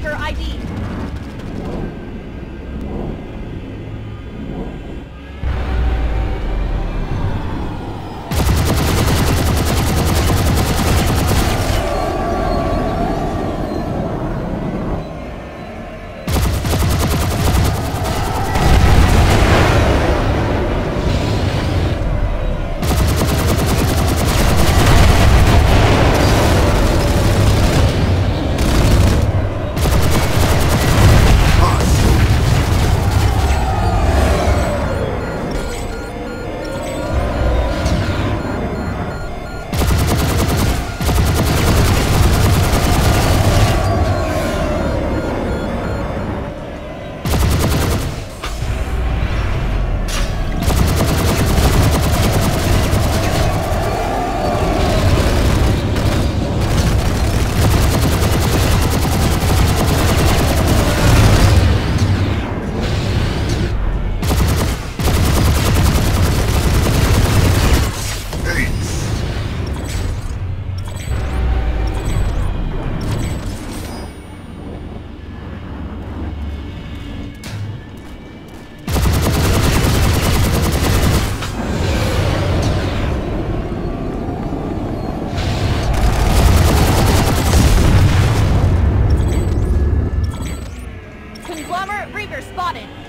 Cougar ID. spotted.